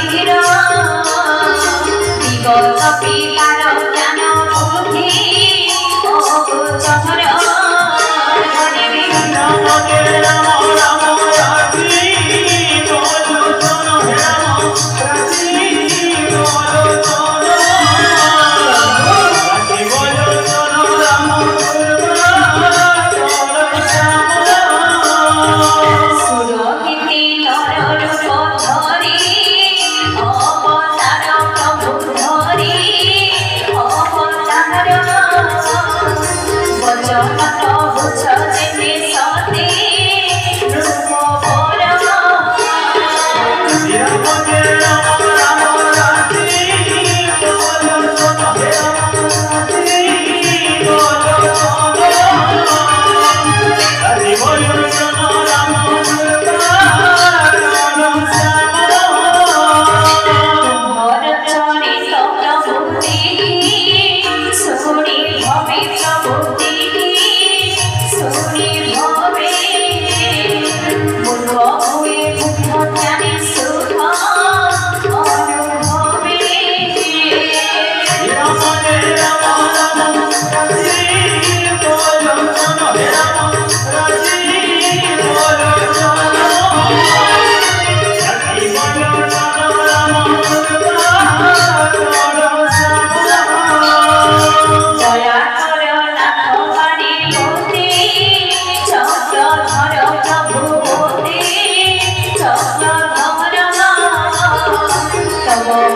Thank you. Allah.